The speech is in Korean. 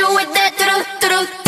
you with that through through